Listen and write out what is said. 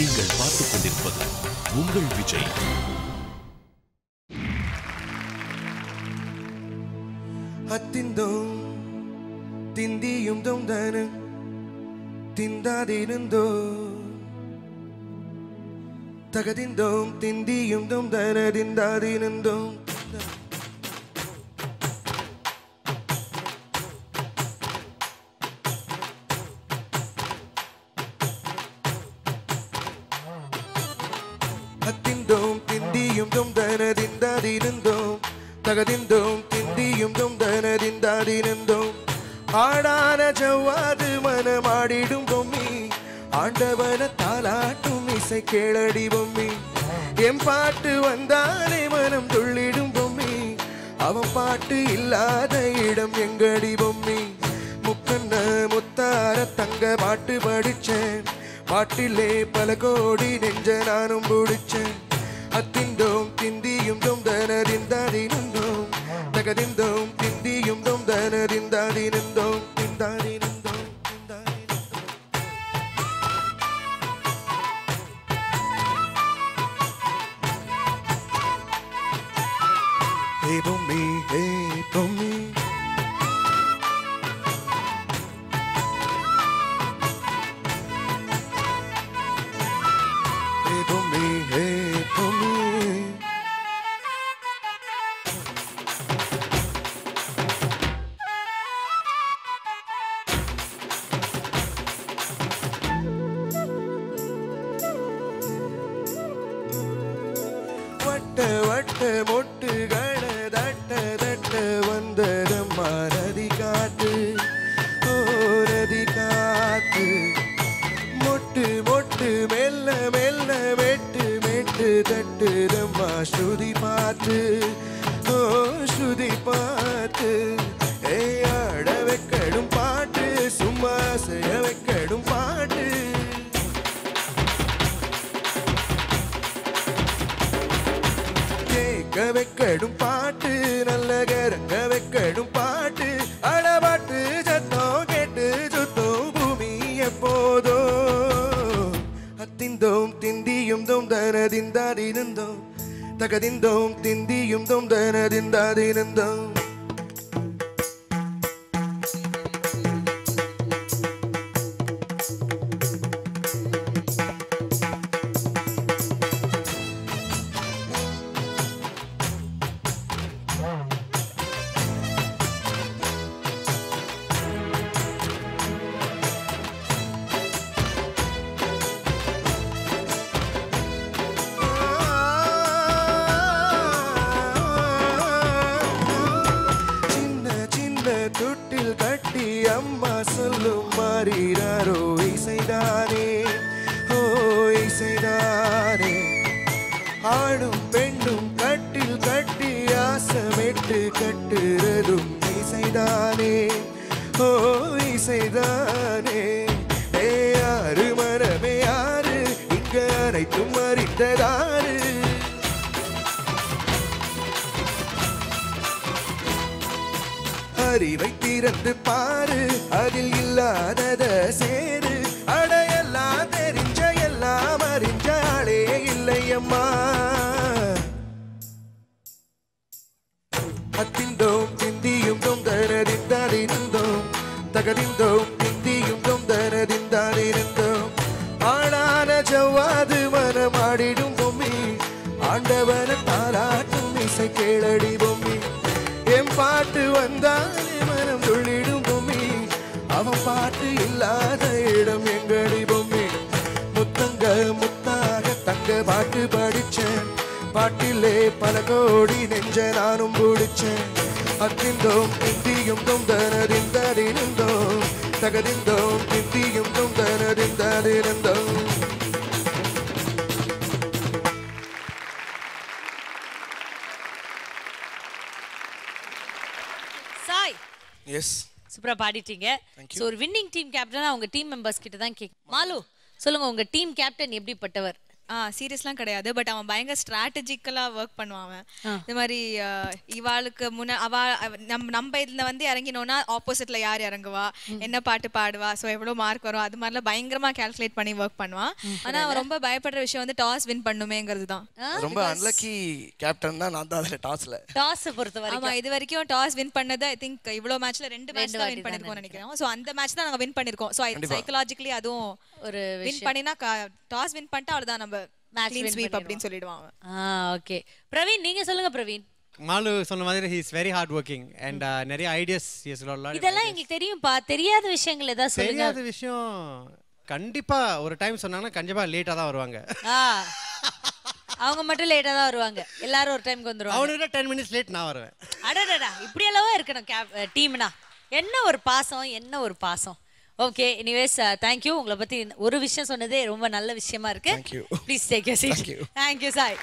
நீங்கள் பார்த்துக் கொண்டிருப்பது உங்கள் விஜய் അത്തിന്തോം തിന്തിയും തൊന്തന് തിന്താതിരുന്തോ തകതിന്തോം തിന്തിയും തൊന്തന തിന്താതിരുന്തോ ತಿಂದಿಯುಂ ದುಂ ದನದಿಂದ ದಿನಂದು ತಗದಿಂದುಂ ತಿಂದಿಯುಂ ದುಂ ದನದಿಂದ ದಿನಂದು ஆடான ஜவ்வாது மனமாடிடும் பொம்மி ஆண்டவன தாலாட்டும் இசை கேளடி பொம்மி. என் பாட்டு வந்தாலே மனம் துள்ளிடும் பொம்மி அவன் பாட்டு இல்லாத இடம் எங்கடி பொம்மி. முக்கண்ண முத்தார தங்க பாட்டு படிச்சேன் பாட்டிலே பல கோடி நெஞ்ச நானும் பிடிச்சேன். அத்திந்தோம் திந்தியும் தொம் தனதிந்தாதினந்தோம் தகதிந்தோம் திந்தியும் தொம் தனதிந்தாதினந்தோம் திந்தாதினந்தோம் திந்தாதினந்தோம். Hey, Bumbi, hey, வட்ட மொட்டுகள தட்ட தட்ட வந்ததம்மா நதி காத்து ஓ நதி காத்து. மொட்டு மொட்டு மெல்ல மெல்ல மெட்டு மெட்டு தட்டுதம்மா ஸ்ருதி பார்த்து ஓ ஸ்ருதி பார்த்து. ஏய் ஆட வைக்கடும் பாட்டு சும்மா செய்ய வைக்க வைக்கடும் பாட்டு நல்ல கரங்க வைக்கடும் பாட்டு. அடபாட்டு சத்தம் கேட்டு சுத்தம் பூமி எப்போதோ. அத்திந்தோம் திந்தியும் தோம் தனதிந்தாதிருந்தோம். தகதிந்தோம் திந்தியும் தோம் தனதிந்தாதிருந்தோம். அம்மா சொல்லும் மாறினாரோ இசைதானே? ஓ இசைதானே. ஆணும் பெண்ணும் கட்டில் கட்டி ஆசமிட்டு கட்டுறதும் இசைதானே. ஓ இசைதானே. ஏ யாரு மனமே யாரு இங்க அனைத்தும் மறித்ததாரு அறிவை திறந்து பாரு. அதில் இல்லாதத சேரு. அடையெல்லாம் தெரிஞ்ச எல்லாம் அறிஞ்சாலே ஆளே இல்லையம்மா அத்திந்தோம் திந்தியும் தொந்தரதிந்தாதிருந்தோம் தகதிந்தோம் திந்தியும் தொந்தரதிந்தாதிருந்தோம் ஆளான ஜவ்வாது மனமாடிடும் பொம்மி. ஆண்டவன தாலாட்டும் இசை கேளடி பொம்மி. பாட்டு வந்தாலே மனம் துள்ளிடும் பொம்மி. அவன் பாட்டு இல்லாத இடம் எங்கடி பொம்மி? முத்தங்க முத்தாக தங்க பாட்டு படிச்சேன். பாட்டிலே பல கோடி நெஞ்ச நானும் பிடிச்சேன். அத்திந்தோம் திந்தியும் தொந்தனறிந்தறிந்தோம் தகதிந்தோம் திந்தியும் தொந்தனறிந்தறிந்தோம் சாய். எஸ் சூப்பரா பாடிட்டீங்க. ஸோ ஒரு வின்னிங் டீம் கேப்டனா உங்க டீம் மெம்பர்ஸ் கிட்ட தான் கேக் மாலு சொல்லுங்க உங்க டீம் கேப்டன் எப்படிப்பட்டவர்? ஆ சீரியஸ்லாம் கிடையாது. பட் அவன் பயங்கர ஸ்ட்ராட்டஜிக்கலா ஒர்க் பண்ணுவான் அவன். இந்த மாதிரி இவாளுக்கு முன்ன அவ நம்ம நம்ம இதுல வந்து இறங்கினோம்னா ஆப்போசிட்ல யார் இறங்குவா? என்ன பாட்டு பாடுவா? ஸோ எவ்வளவு மார்க் வரும் அது மாதிரிலாம் பயங்கரமா கால்குலேட் பண்ணி ஒர்க் பண்ணுவான். ஆனா அவன் ரொம்ப பயப்படுற விஷயம் வந்து டாஸ் வின் பண்ணுமேங்கிறது தான். ரொம்ப அன்லக்கி கேப்டன் தான் நான் தான் அதுல டாஸ்ல டாஸ் பொறுத்த வரைக்கும். ஆமா இது வரைக்கும் டாஸ் வின் பண்ணது ஐ திங்க் இவ்வளவு மேட்ச்ல ரெண்டு மேட்ச் தான் வின் தான் பண்ணிருக்கோம் நினைக்கிறேன். சோ அந்த மேட்ச் தான் நாங்க வின் பண்ணிருக்கோம். சோ சைக்கலாஜிக்கலி அதுவும் ஒரு வின் பண்ணினா டாஸ் வின் பண்ணிட்டா அவ்வளவுதான் நம்ம க்ளீன் win ஸ்வீப் அவன் ஆ ஓகே பிரவீன் நீங்க சொல்லுங்க பிரவீன். மாலு சொன்ன மாதிரி he's very hard working and நிறைய ஐடியாஸ் எஸ் இதெல்லாம் எங்களுக்கு தெரியும்பா. தெரியாத விஷயங்கள் ஏதாவது சொல்லுங்க. தெரியாத விஷயம் கண்டிப்பா ஒரு டைம் சொன்னாங்கன்னா கண்டிப்பா லேட்டா தான் வருவாங்க. ஆ அவங்க மட்டும் லேட்டா தான் வருவாங்க. எல்லாரும் ஒரு டைம்க்கு வந்துருவாங்க. அவனுக்கு டென் மினிட்ஸ் லேட் நான் வருவேன். அடடடா இப்படி எல்லாம் இருக்கணும் கேப் டீம்னா என்ன ஒரு பாசம் என்ன ஒரு பாசம்? ஓகே எனிவேஸ் தேங்க்யூ உங்களை பத்தி ஒரு விஷயம் சொன்னதே ரொம்ப நல்ல விஷயமா இருக்கு. Please take you seat. Thank you Sai